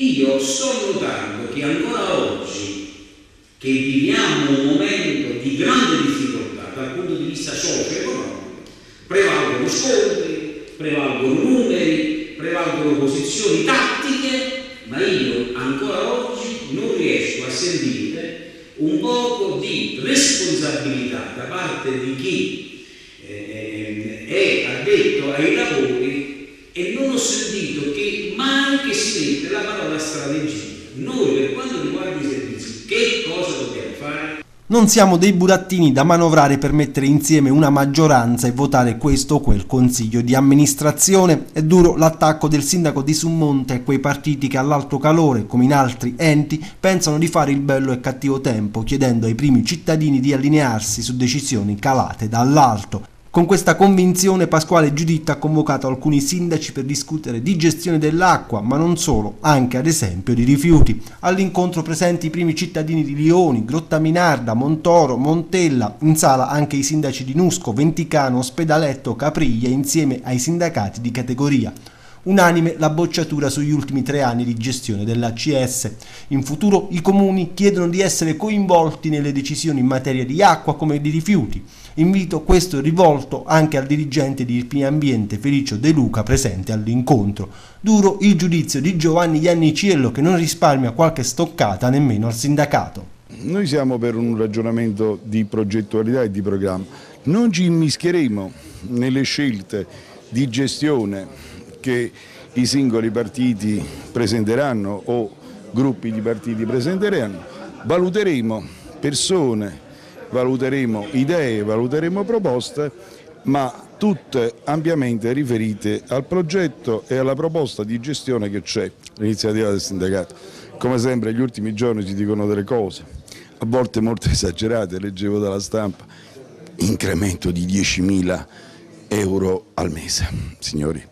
io sto notando che ancora oggi, che viviamo un momento di grande difficoltà dal punto di vista socio-economico, prevalgono scontri, prevalgono numeri, prevalgono posizioni tattiche, ma io ancora oggi non riesco a sentire un poco di responsabilità da parte di chi eh, è addetto ai lavori e non ho sentito che mai che si mette la parola strategia. Noi per quanto riguarda i servizi, che cosa dobbiamo fare? Non siamo dei burattini da manovrare per mettere insieme una maggioranza e votare questo o quel consiglio di amministrazione. È duro l'attacco del sindaco di Summonte a quei partiti che all'alto calore, come in altri enti, pensano di fare il bello e cattivo tempo, chiedendo ai primi cittadini di allinearsi su decisioni calate dall'alto. Con questa convinzione Pasquale Giuditta ha convocato alcuni sindaci per discutere di gestione dell'acqua, ma non solo, anche ad esempio di rifiuti. All'incontro presenti i primi cittadini di Lioni, Grottaminarda, Montoro, Montella, in sala anche i sindaci di Nusco, Venticano, Ospedaletto, Capriglia insieme ai sindacati di categoria. Unanime la bocciatura sugli ultimi tre anni di gestione dell'ACS. In futuro i comuni chiedono di essere coinvolti nelle decisioni in materia di acqua come di rifiuti. Invito questo rivolto anche al dirigente di Irpina Ambiente Felicio De Luca presente all'incontro. Duro il giudizio di Giovanni Ianniciello che non risparmia qualche stoccata nemmeno al sindacato. Noi siamo per un ragionamento di progettualità e di programma. Non ci immischeremo nelle scelte di gestione che i singoli partiti presenteranno o gruppi di partiti presenteranno, valuteremo persone, valuteremo idee, valuteremo proposte, ma tutte ampiamente riferite al progetto e alla proposta di gestione che c'è, l'iniziativa del sindacato. Come sempre negli ultimi giorni si dicono delle cose, a volte molto esagerate, leggevo dalla stampa, incremento di 10.000 euro al mese, signori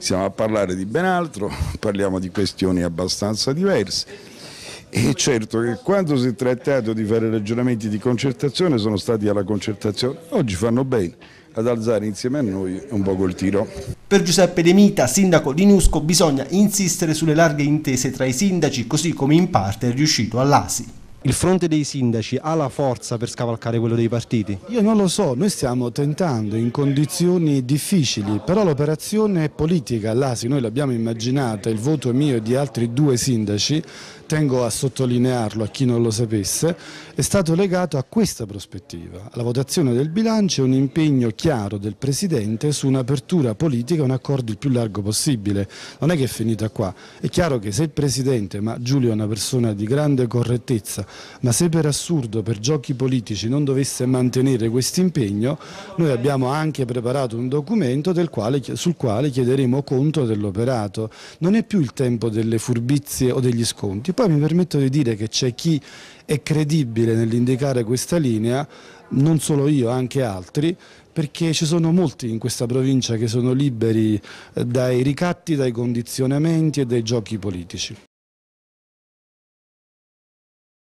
stiamo a parlare di ben altro, parliamo di questioni abbastanza diverse. E certo che quando si è trattato di fare ragionamenti di concertazione sono stati alla concertazione, oggi fanno bene ad alzare insieme a noi un po' il tiro. Per Giuseppe De Mita, sindaco di Nusco, bisogna insistere sulle larghe intese tra i sindaci, così come in parte è riuscito all'ASI. Il fronte dei sindaci ha la forza per scavalcare quello dei partiti? Io non lo so, noi stiamo tentando in condizioni difficili, però l'operazione politica, l'ASI noi l'abbiamo immaginata, il voto mio e di altri due sindaci, tengo a sottolinearlo a chi non lo sapesse, è stato legato a questa prospettiva. La votazione del bilancio è un impegno chiaro del Presidente su un'apertura politica, un accordo il più largo possibile. Non è che è finita qua. È chiaro che se il Presidente, ma Giulio è una persona di grande correttezza, ma se per assurdo, per giochi politici non dovesse mantenere questo impegno, noi abbiamo anche preparato un documento quale, sul quale chiederemo conto dell'operato. Non è più il tempo delle furbizie o degli sconti. Poi mi permetto di dire che c'è chi è credibile nell'indicare questa linea, non solo io, anche altri, perché ci sono molti in questa provincia che sono liberi eh, dai ricatti, dai condizionamenti e dai giochi politici.